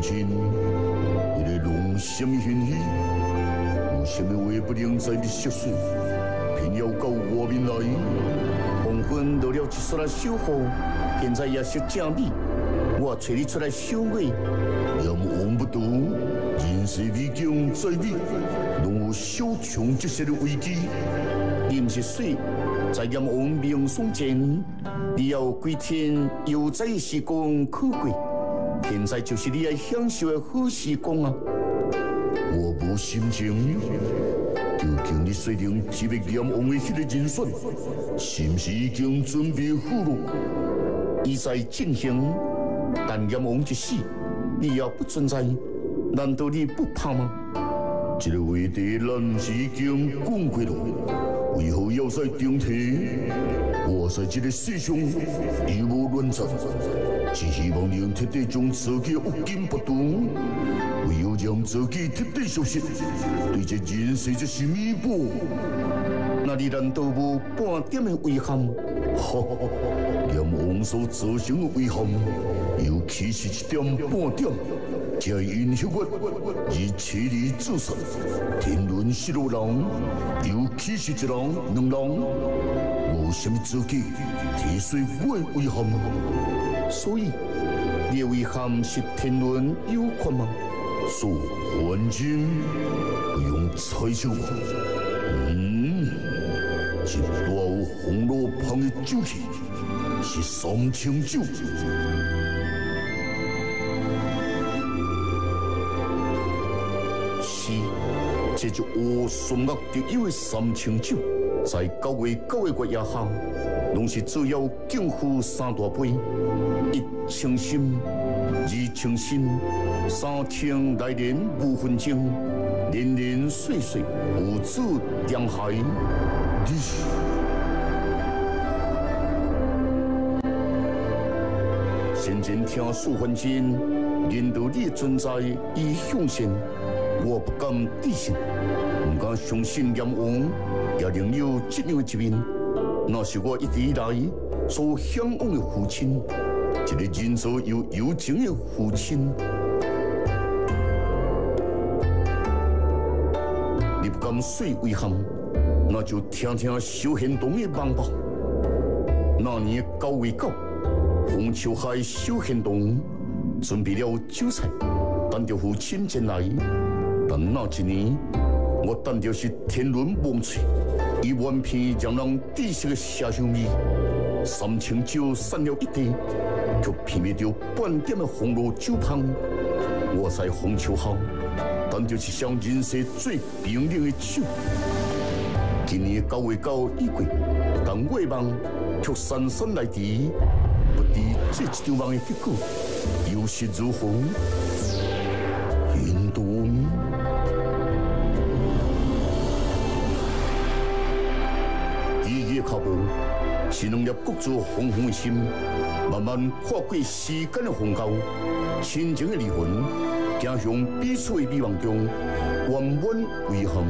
亲，你来弄什么兴趣？有什么话不能在你说说，偏要到外面来？黄昏到了一撮来小雨，现在也是正美，我找你出来赏月。阎王不渡，人世美景再美，拢有小穷这些的危机。你不是水，在阎王明送前，你要归天悠哉时光可贵。现在就是你爱享受的好时光啊！我无心情，究竟你虽然提笔阎王的迄个人选，是不是已经准备好了？已在进行，但阎王一死。你要不存在，难道你不怕吗？这个话题咱是已经讲过了，为何要再重提？我在这个世上义无论战，只希望你能彻底将自己恶根不断，唯有让自己彻底消失，对这人世这是弥补。那你难道无半点的遗憾？哈哈哈！连王所造成的遗憾。尤其是一点半点，才影响我以千里自杀。天伦失落人，尤其是一人、两人，无什么资格提水我的遗憾。所以，你的遗憾是天伦有关吗？说环境不用猜测嗯，一大红罗旁的酒气是三清酒。这就我送乐特有的三清酒，在九月九个月以下，拢是只要敬父三大杯：一清心，二清心，三清来年无分争，年年岁岁父子两孩。你先前听数分钟，认到你的存在已向现。我不敢置信，不敢相信阎王也能有这样一面。那是我一直以来所向往的父亲，一个仁慈又有情的父亲。你不敢说遗憾，那就听听修行东的梦吧。那年九月九，红秋海修行东准备了酒菜，等着父亲前来。但那一年，我等着是天伦梦碎，一万片让人窒息的下香味，三清酒散了一地，却偏灭着半点的红罗酒香。我在红秋巷等着一箱人世最冰冷的酒。今年九月九已过，但我的梦却姗姗来迟，不知这一场梦的结果又是如何？云端。是农业各自红红的心，慢慢跨过时间的鸿沟，亲情的离魂，走向彼此的美梦中，圆满遗憾。